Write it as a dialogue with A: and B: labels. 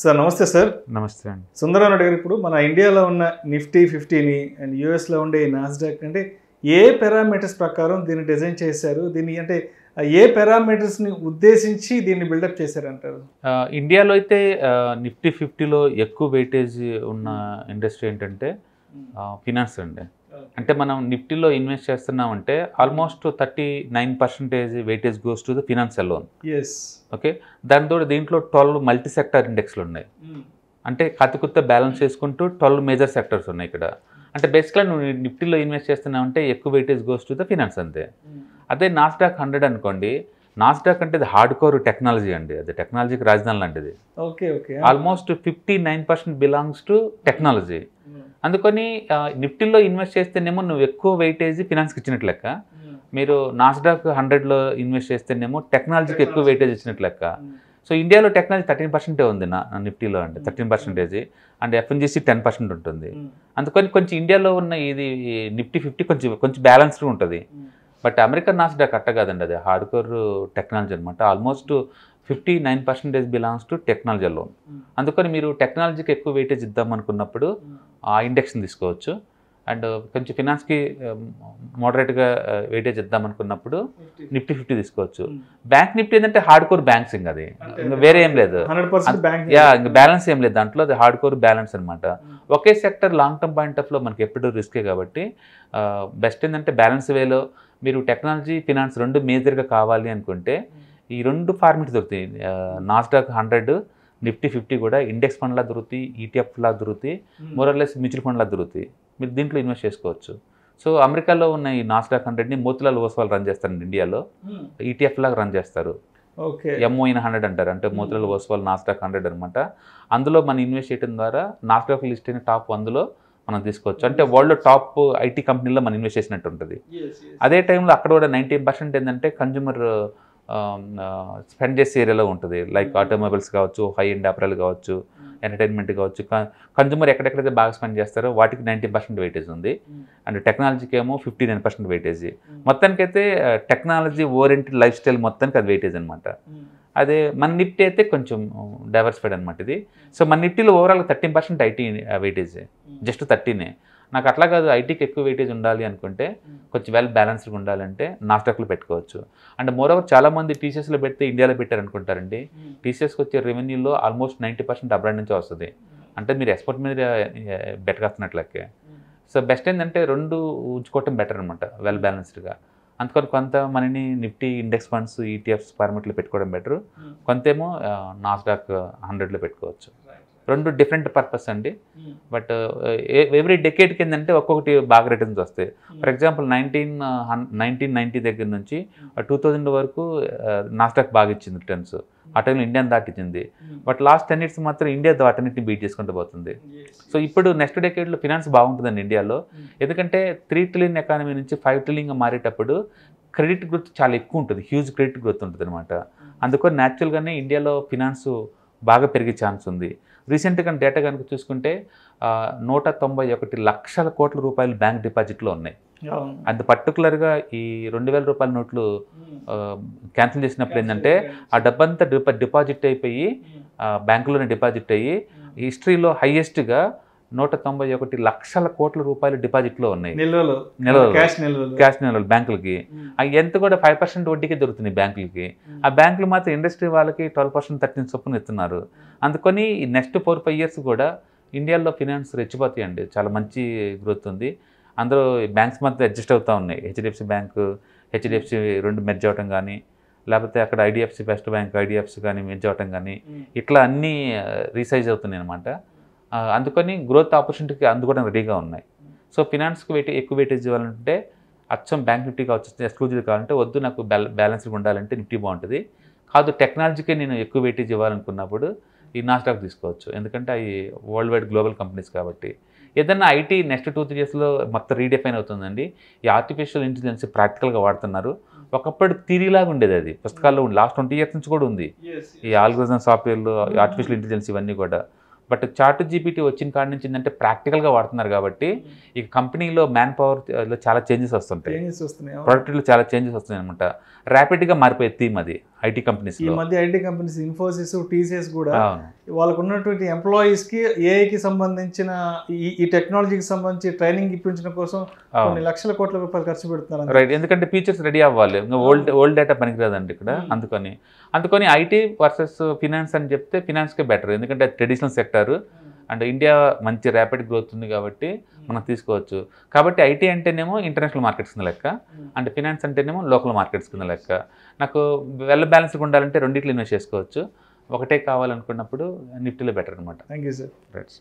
A: Sir నమస్తే sir.
B: నమస్తే అండి.
A: సుందరరావు గారు ఇప్పుడు మన ఇండియాలో ఉన్న నిఫ్టీ ఫిఫ్టీని అండ్ యూఎస్లో ఉండే నాస్డాక్ అంటే ఏ పారామీటర్స్ ప్రకారం దీన్ని డిజైన్ చేశారు? దీన్ని అంటే ఏ పారామీటర్స్ని ఉద్దేశించి దీన్ని బిల్డప్ చేశారంటారు?
B: ఇండియాలో అయితే నిఫ్టీ ఫిఫ్టీలో ఎక్కువ వెయిటేజ్ ఉన్న ఇండస్ట్రీ ఏంటంటే ఫినాన్స్ అండి. అంటే మనం నిఫ్టీలో ఇన్వెస్ట్ చేస్తున్నామంటే almost thirty nine percentage weightage goes to the finance loan okay? దాంతో దీంట్లో ట్వెల్వ్ మల్టీ సెక్టర్ ఇండెక్స్లు ఉన్నాయి అంటే కత్తికుత్త బ్యాలెన్స్ చేసుకుంటూ ట్వెల్వ్ మేజర్ సెక్టర్స్ ఉన్నాయి ఇక్కడ. అంటే బేసిక్గా నువ్వు నిఫ్టీలో ఇన్వెస్ట్ చేస్తున్నావంటే ఎక్కువ weightage goes to the finance అంతే. అదే నాస్డాక్ హండ్రెడ్ అనుకోండి నాస్డాక్ అంటే హార్డ్ కోర్ టెక్నాలజీ అండి. అది టెక్నాలజీకి రాజధాని లాంటిది.
A: Okay okay
B: almost fifty nine percent belongs to technology అందుకని నిఫ్టీలో ఇన్వెస్ట్ చేస్తేనేమో నువ్వు ఎక్కువ వెయిటేజ్ ఫినాన్స్కి ఇచ్చినట్లు లెక్క. మీరు నాస్డాక్ హండ్రెడ్లో ఇన్వెస్ట్ చేస్తేనేమో టెక్నాలజీకి ఎక్కువ వెయిటేజ్ ఇచ్చినట్లు లెక్క. సో ఇండియాలో టెక్నాలజీ థర్టీన్ పర్సెంటే ఉంది నా నా నిఫ్టీలో అంటే thirteen percentage and FMCG ten percent ఉంటుంది. అందుకని కొంచెం ఇండియాలో ఉన్న ఇది నిఫ్టీ ఫిఫ్టీ కొంచెం కొంచెం బ్యాలెన్స్డ్ ఉంటుంది. బట్ అమెరికన్ నాస్డాక్ అట్ట కాదండి అది. హార్డ్ కోర్ టెక్నాలజీ అనమాట almost fifty nine percentage belongs to technology loan అందుకని మీరు టెక్నాలజీకి ఎక్కువ వెయిటేజ్ ఇద్దాం అనుకున్నప్పుడు ఆ ఇండెక్స్ని తీసుకోవచ్చు. అండ్ కొంచెం ఫినాన్స్కి మోడరేట్గా వెయిటేజ్ ఇద్దాం అనుకున్నప్పుడు నిఫ్టీ ఫిఫ్టీ తీసుకోవచ్చు. బ్యాంక్ నిఫ్టీ ఏంటంటే హార్డ్ కోర్ బ్యాంక్స్ ఇంకా అది. ఇంకా వేరే ఏం లేదు. యా ఇంకా బ్యాలెన్స్ ఏం లేదు దాంట్లో. అది హార్డ్ కోర్ బ్యాలెన్స్ అనమాట ఒకే సెక్టర్ లాంగ్ టర్మ్ పాయింట్ ఆఫ్లో మనకి ఎప్పుడు రిస్కే కాబట్టి బెస్ట్ ఏంటంటే బ్యాలెన్స్ వేలో మీరు టెక్నాలజీ ఫినాన్స్ రెండు మేజర్గా కావాలి అనుకుంటే ఈ రెండు ఫార్మెట్స్ దొరుకుతాయి. నాస్డాక్ హండ్రెడ్ నిఫ్టీ ఫిఫ్టీ కూడా ఇండెక్స్ ఫండ్లా దొరుకుతాయి ఈటీఎఫ్ లా దొరుకుతాయి మోరల్లెస్ మ్యూచువల్ ఫండ్లా దొరుకుతాయి. మీరు దీంట్లో ఇన్వెస్ట్ చేసుకోవచ్చు. సో అమెరికాలో ఉన్న ఈ నాస్డాక్ హండ్రెడ్ని మోతిలాల్ ఓస్వాల్ రన్ చేస్తారు ఇండియాలో. ఈటీఎఫ్ లాగా రన్ చేస్తారు.
A: ఓకే.
B: ఎంఓఇన్ హండ్రెడ్ అంటారు. అంటే మోతిలాల్ ఓస్వాల్ నాస్డాక్ హండ్రెడ్ అనమాట అందులో మనం ఇన్వెస్ట్ చేయడం ద్వారా నాస్డాక్ లిస్ట్ అయిన టాప్ వందలో మనం తీసుకోవచ్చు. అంటే వరల్డ్ టాప్ ఐటీ కంపెనీలో మనం ఇన్వెస్ట్ చేసినట్టు ఉంటుంది. అదే టైంలో అక్కడ కూడా నైంటీ పర్సెంట్ ఏంటంటే కన్జ్యూమర్ స్పెండ్ చేసే ఏరియాలో ఉంటుంది. లైక్ ఆటోమొబైల్స్ కావచ్చు హై ఎండ్ అప్రల్ కావచ్చు ఎంటర్టైన్మెంట్ కావచ్చు. కన్జ్యూమర్ ఎక్కడెక్కడైతే బాగా స్పెండ్ చేస్తారో వాటికి నైంటీ పర్సెంట్ వెయిటేజ్ ఉంది. అండ్ టెక్నాలజీకి ఏమో ఫిఫ్టీ నైన్ పర్సెంట్ వెయిటేజ్ మొత్తానికైతే టెక్నాలజీ ఓరియంటెడ్ లైఫ్ స్టైల్ మొత్తానికి అది వెయిటేజ్ అనమాట అదే మన నిఫ్టీ అయితే కొంచెం డైవర్సిఫైడ్ అనమాట ఇది. సో మన నిఫ్టీలో overall thirteen percent IT weightage just థర్టీనే నాకు అట్లా కాదు ఐటీకి ఎక్కువ వెయిటేజ్ ఉండాలి అనుకుంటే కొంచెం వెల్ బ్యాలెన్స్డ్గా ఉండాలంటే నాస్టాక్లో పెట్టుకోవచ్చు. అండ్ మోరోవర్ చాలామంది టీసీఎస్లో పెడితే ఇండియాలో పెట్టారు అనుకుంటారండి. టీసీఎస్కి వచ్చే రెవెన్యూలో ఆల్మోస్ట్ నైంటీ పర్సెంట్ అబ్రాడ్ నుంచే వస్తుంది. అంటే మీరు ఎక్స్పోర్ట్ మీద బెటకేస్తున్నట్లకే సో బెస్ట్ ఏంటంటే రెండు ఉంచుకోవటం బెటర్ అనమాట వెల్ బ్యాలెన్స్డ్గా అందుకని కొంత మనని నిఫ్టీ ఇండెక్స్ ఫండ్స్ ఈటీఎఫ్స్ ఫార్మెట్లో పెట్టుకోవడం బెటర్ కొంతేమో నాస్డాక్ హండ్రెడ్లో పెట్టుకోవచ్చు. రెండు డిఫరెంట్ పర్పస్ అండి. బట్ ఎవ్రీ డెకేట్ కిందంటే ఒక్కొక్కటి బాగా రిటర్న్స్ వస్తాయి. For example nineteen nineteen ninety దగ్గర నుంచి టూ థౌజండ్ వరకు నాస్డాక్ బాగా ఇచ్చింది రిటర్న్స్ ఆ టైంలో ఇండియన్ దాటించింది బట్ లాస్ట్ టెన్ ఇయర్స్ మాత్రం ఇండియా వాటన్నిటిని బీట్ చేసుకుంటూ పోతుంది. సో ఇప్పుడు నెక్స్ట్ డెకేడ్లో ఫినాన్స్ బాగుంటుందండి ఇండియాలో ఎందుకంటే త్రీ ట్రిలియన్ ఎకానమీ నుంచి ఫైవ్ ట్రిలియన్గా మారేటప్పుడు క్రెడిట్ గ్రోత్ చాలా ఎక్కువ ఉంటుంది. హ్యూజ్ క్రెడిట్ గ్రోత్ ఉంటుంది అనమాట అందుకని న్యాచురల్గానే ఇండియాలో ఫినాన్స్ బాగా పెరిగే ఛాన్స్ ఉంది. రీసెంట్గా డేటా కనుక చూసుకుంటే నూట తొంభై ఒకటి లక్షల కోట్ల రూపాయలు బ్యాంక్ డిపాజిట్లో ఉన్నాయి. అది పర్టికులర్గా ఈ రెండు వేల రూపాయల నోట్లు క్యాన్సిల్ చేసినప్పుడు ఏంటంటే ఆ డబ్బంతా డిపా డిపాజిట్ అయిపోయి బ్యాంకులోనే డిపాజిట్ అయ్యి హిస్టరీలో హైయెస్ట్గా నూట తొంభై ఒకటి లక్షల కోట్ల రూపాయలు డిపాజిట్లో ఉన్నాయి.
A: నిల్వలు.
B: నిల్వలు.
A: క్యాష్ నిల్వలు.
B: క్యాష్ నిల్వలు బ్యాంకులకి. ఎంత కూడా ఫైవ్ పర్సెంట్ వడ్డీకే దొరుకుతుంది బ్యాంకులకి. ఆ బ్యాంకులు మాత్రం ఇండస్ట్రీ వాళ్ళకి ట్వెల్వ్ పర్సెంట్ థర్టీన్ చొప్పున ఇస్తున్నారు. అందుకని నెక్స్ట్ ఫోర్ ఫైవ్ ఇయర్స్ కూడా ఇండియాలో ఫినాన్స్ రెచ్చిపోతాయి అండి చాలా మంచి గ్రోత్ ఉంది. అందరూ బ్యాంక్స్ మధ్య అడ్జస్ట్ అవుతూ ఉన్నాయి. హెచ్డిఎఫ్సి బ్యాంకు హెచ్డిఎఫ్సి రెండు మెర్జ్ అవటం కానీ లేకపోతే అక్కడ ఐడిఎఫ్సి ఫస్ట్ బ్యాంక్ ఐడిఎఫ్సి కానీ మెర్జ్ అవటం కానీ ఇట్లా అన్నీ రీసైజ్ అవుతున్నాయి అనమాట అందుకని గ్రోత్ ఆపర్చునిటీకి అందుకోవడం రెడీగా ఉన్నాయి. సో ఫినాన్స్కి వెయిట్ ఎక్కువ వెయిటేజ్ ఇవ్వాలంటే అచ్చం బ్యాంక్ నిఫ్టీ కావచ్చు ఎక్స్క్లూజివ్ కావాలంటే వద్దు నాకు బ్యాల బ్యాలెన్స్గా ఉండాలంటే నిఫ్టీ బాగుంటుంది. కాదు టెక్నాలజీకి నేను ఎక్కువ వెయిటేజ్ ఇవ్వాలనుకున్నప్పుడు ఈ నాస్టాక్ తీసుకోవచ్చు. ఎందుకంటే అవి వరల్డ్ వైడ్ గ్లోబల్ కంపెనీస్ కాబట్టి. ఏదన్నా ఐటీ నెక్స్ట్ టూ త్రీ ఇయర్స్లో మొత్తం రీడిఫైన్ అవుతుందండి. ఈ ఆర్టిఫిషియల్ ఇంటెలిజెన్స్ ప్రాక్టికల్గా వాడుతున్నారు. ఒకప్పుడు థీరీలాగా ఉండేది అది. పుస్తకాల్లో ఉంది లాస్ట్ ట్వంటీ ఇయర్స్ నుంచి కూడా ఉంది. ఈ ఆల్గోజన్ సాఫ్ట్వేర్లు ఆర్టిఫిషియల్ ఇంటెలిజెన్స్ ఇవన్నీ కూడా. బట్ చార్ట్ జీపీటీ వచ్చిన కాడి నుంచి ఏంటంటే ప్రాక్టికల్గా వాడుతున్నారు కాబట్టి ఈ కంపెనీలో మ్యాన్ పవర్లో చాలా చేంజెస్ వస్తుంటాయి. ప్రొడక్టివ్లో చాలా చేంజెస్ వస్తున్నాయి అనమాట ర్యాపిడ్గా మారిపోయే థీమ్ అది. ఐటీ కంపెనీస్
A: ఈ మధ్య ఐటీ కంపెనీస్ ఇన్ఫోసిస్ టీసీఎస్ కూడా వాళ్ళకు ఉన్నటువంటి ఎంప్లాయీస్కి ఏఐకి సంబంధించిన ఈ ఈ టెక్నాలజీకి సంబంధించి ట్రైనింగ్ ఇప్పించడం కోసం కొన్ని లక్షల కోట్ల రూపాయలు ఖర్చు పెడుతున్నారు
B: రైట్ ఎందుకంటే ఫీచర్స్ రెడీ అవ్వాలి. ఓల్డ్ ఓల్డ్ డేటా పనికిరాదండి ఇక్కడ. అందుకని అందుకని ఐటీ వర్సెస్ ఫినాన్స్ అని చెప్తే ఫినాన్స్కే బెటర్ ఎందుకంటే ట్రెడిషనల్ సెక్టర్ అండ్ ఇండియా మంచి ర్యాపిడ్ గ్రోత్ ఉంది కాబట్టి మనం తీసుకోవచ్చు. కాబట్టి ఐటీ అంటేనేమో ఇంటర్నేషనల్ మార్కెట్స్ కింద లెక్క. అండ్ ఫినాన్స్ అంటేనేమో లోకల్ మార్కెట్స్ కింద లెక్క. నాకు వెల్ బ్యాలెన్స్గా ఉండాలంటే రెండిట్లో ఇన్వెస్ట్ చేసుకోవచ్చు. ఒకటే కావాలనుకున్నప్పుడు నిఫ్టీలో బెటర్ అనమాట
A: థ్యాంక్ యూ సార్
B: రైట్